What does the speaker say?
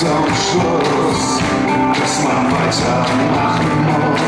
zum Schluss, dass man weitermachen muss.